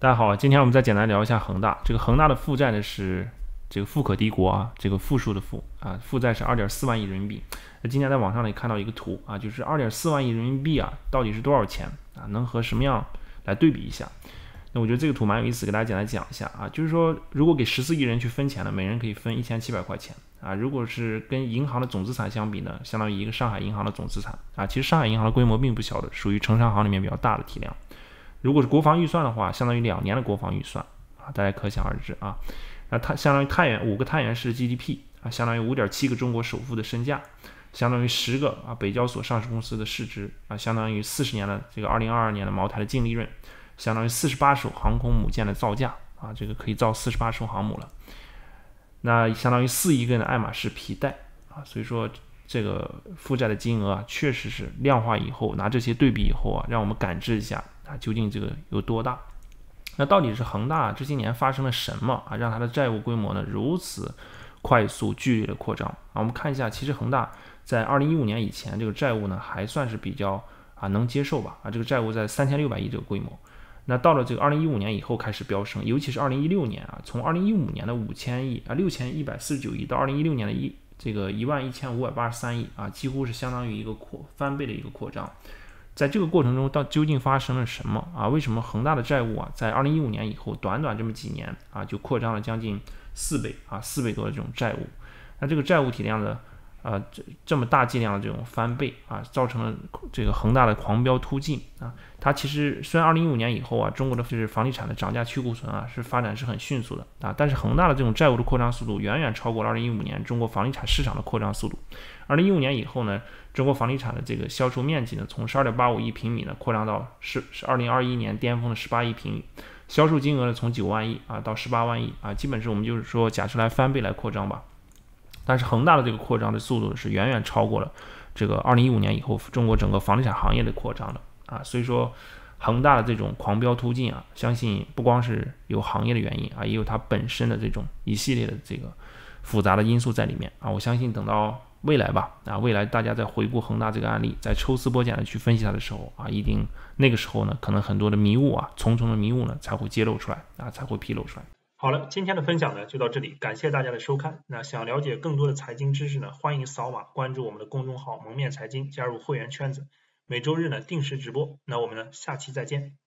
大家好，今天我们再简单聊一下恒大。这个恒大的负债呢是这个富可敌国啊，这个负数的负啊，负债是二点四万亿人民币。那今天在网上呢看到一个图啊，就是二点四万亿人民币啊，到底是多少钱啊？能和什么样来对比一下？那我觉得这个图蛮有意思，给大家简单讲一下啊，就是说如果给十四亿人去分钱呢，每人可以分一千七百块钱啊。如果是跟银行的总资产相比呢，相当于一个上海银行的总资产啊。其实上海银行的规模并不小的，属于城商行里面比较大的体量。如果是国防预算的话，相当于两年的国防预算啊，大家可想而知啊。那它相当于太原五个太原市 GDP 啊，相当于五点七个中国首富的身价，相当于十个啊北交所上市公司的市值啊，相当于四十年的这个二零二二年的茅台的净利润，相当于四十八艘航空母舰的造价啊，这个可以造四十八艘航母了。那相当于四亿根的爱马仕皮带啊，所以说这个负债的金额啊，确实是量化以后拿这些对比以后啊，让我们感知一下。啊，究竟这个有多大？那到底是恒大这些年发生了什么啊，让它的债务规模呢如此快速剧烈的扩张啊？我们看一下，其实恒大在二零一五年以前，这个债务呢还算是比较啊能接受吧啊，这个债务在三千六百亿这个规模。那到了这个二零一五年以后开始飙升，尤其是二零一六年啊，从二零一五年的五千亿啊六千一百四十九亿到二零一六年的一这个一万一千五百八十三亿啊，几乎是相当于一个扩翻倍的一个扩张。在这个过程中，到究竟发生了什么啊？为什么恒大的债务啊，在二零一五年以后，短短这么几年啊，就扩张了将近四倍啊，四倍多的这种债务？那这个债务体量的呃这这么大剂量的这种翻倍啊，造成了这个恒大的狂飙突进啊。它其实虽然二零一五年以后啊，中国的就是房地产的涨价去库存啊，是发展是很迅速的啊，但是恒大的这种债务的扩张速度远远超过了二零一五年中国房地产市场的扩张速度。二零一五年以后呢？中国房地产的这个销售面积呢，从十二点八五亿平米呢扩张到是是二零二一年巅峰的十八亿平米，销售金额呢从九万亿啊到十八万亿啊，基本是我们就是说假设来翻倍来扩张吧。但是恒大的这个扩张的速度是远远超过了这个二零一五年以后中国整个房地产行业的扩张的啊，所以说恒大的这种狂飙突进啊，相信不光是有行业的原因啊，也有它本身的这种一系列的这个复杂的因素在里面啊，我相信等到。未来吧，啊，未来大家在回顾恒大这个案例，在抽丝剥茧的去分析它的时候啊，一定那个时候呢，可能很多的迷雾啊，重重的迷雾呢，才会揭露出来啊，才会披露出来。好了，今天的分享呢就到这里，感谢大家的收看。那想了解更多的财经知识呢，欢迎扫码关注我们的公众号“蒙面财经”，加入会员圈子，每周日呢定时直播。那我们呢下期再见。